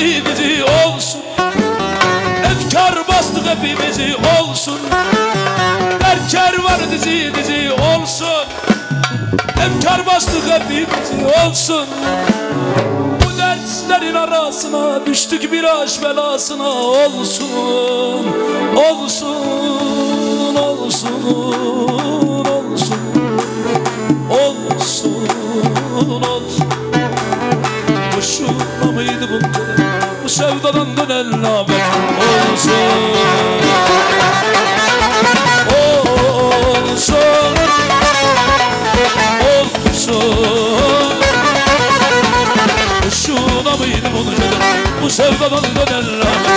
hepimizi olsun. Efkar bastık hepimizi olsun. Her kervanı dizi dizi olsun. Efkar bastık hepimizi olsun. Bu dertlerin arasına düştük bir aşk belasına. Olsun Olsun, olsun, olsun. Olsun, olsun. Boşuna mıydı bu sevdadan dönen namet Olsun. Olsun. Olsun. Boşuna mıydı bunca Bu sevdadan dönen namet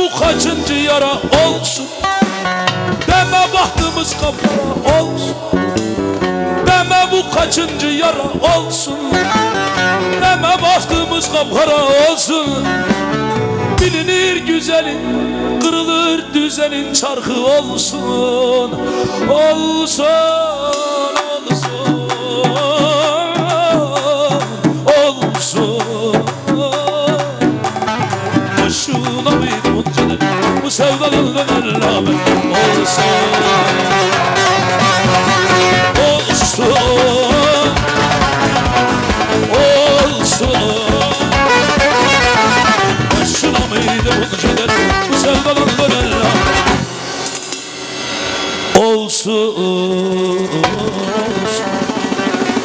bu kaçıncı yara olsun? Deme bahtımız kapara olsun. Deme bu kaçıncı yara olsun? Deme bahtımız kapkara olsun. Bilinir güzelin Kırılır düzenin çarkı Olsun. Olsun gönlünün rağmen Olsun. Olsun. Başına mıydı bu keder Bu sevdadan dönen Olsun.